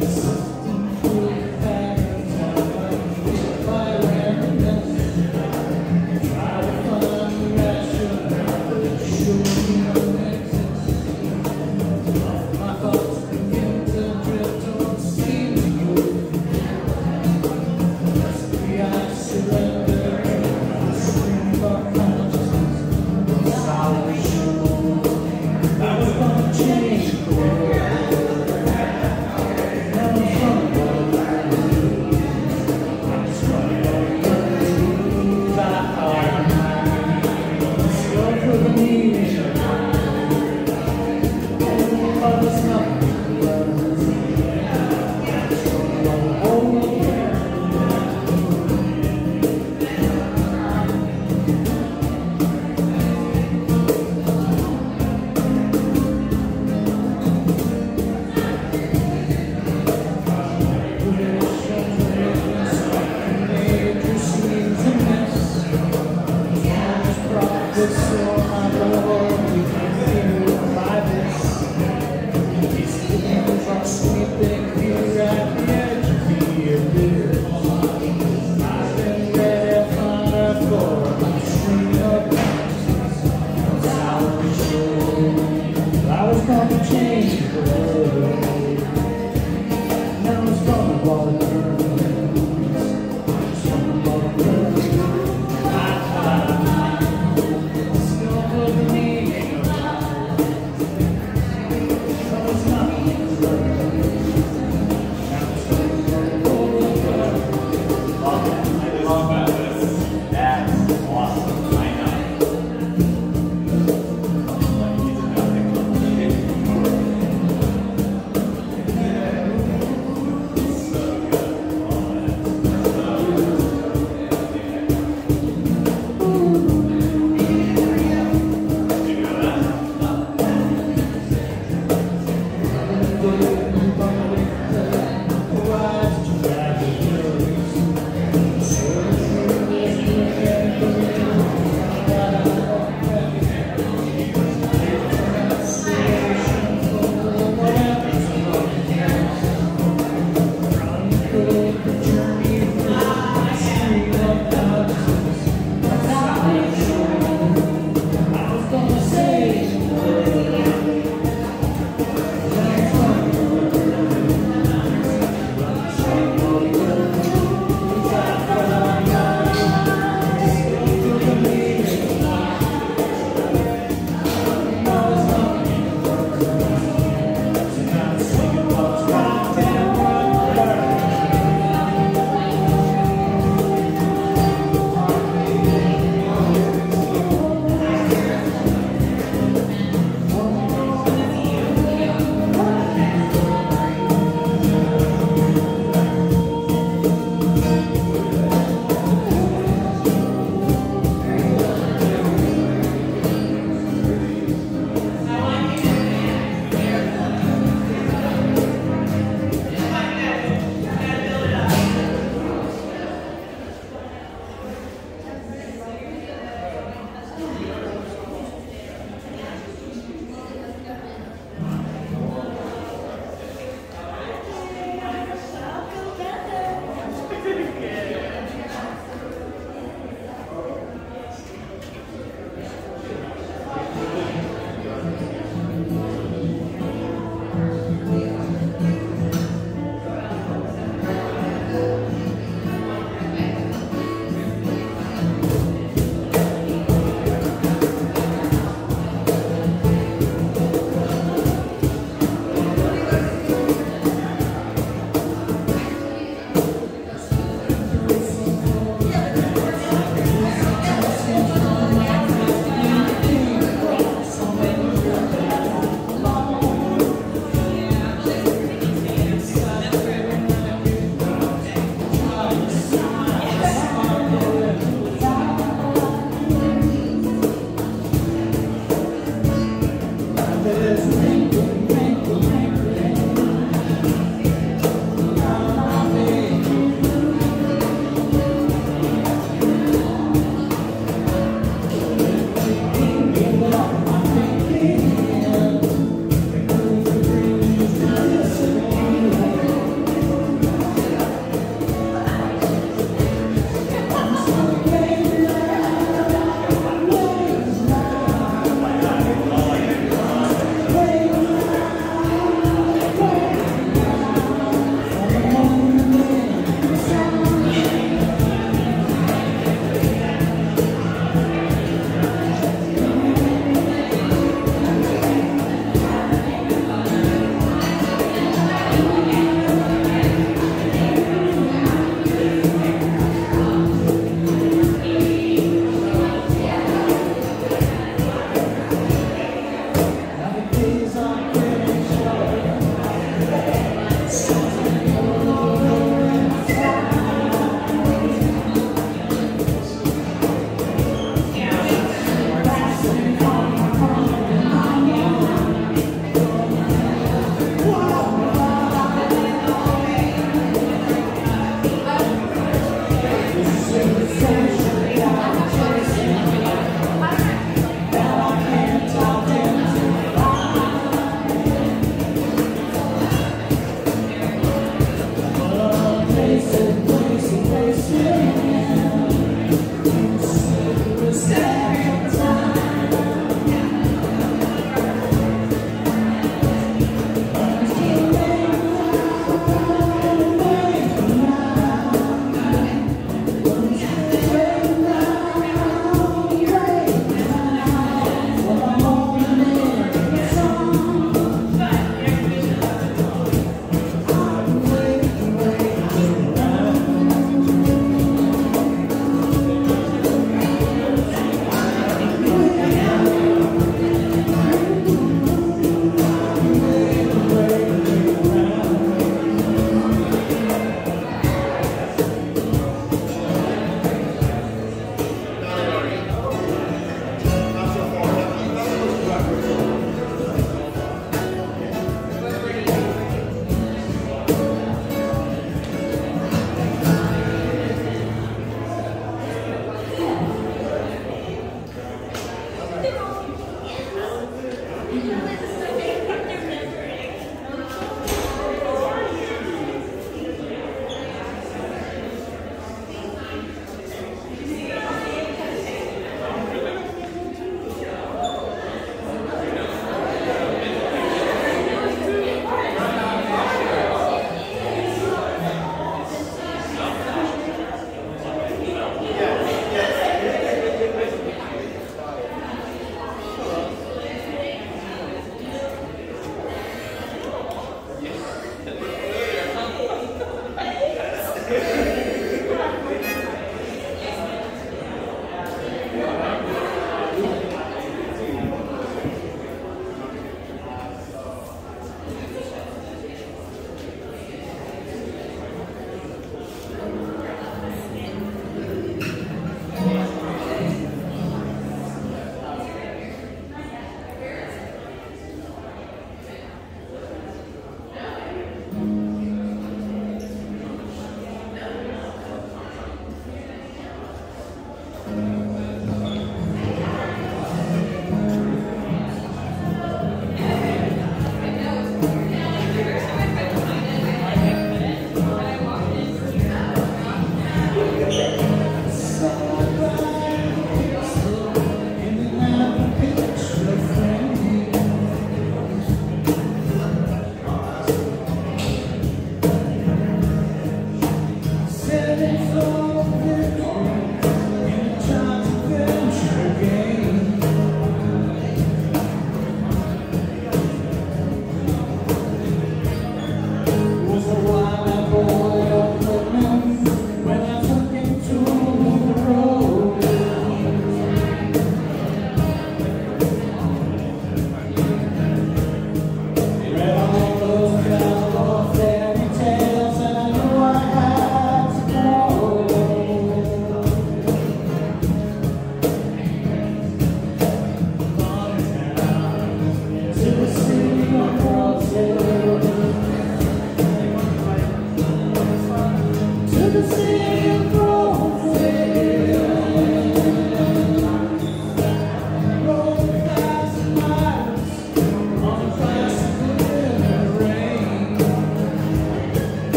Yes.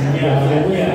Civil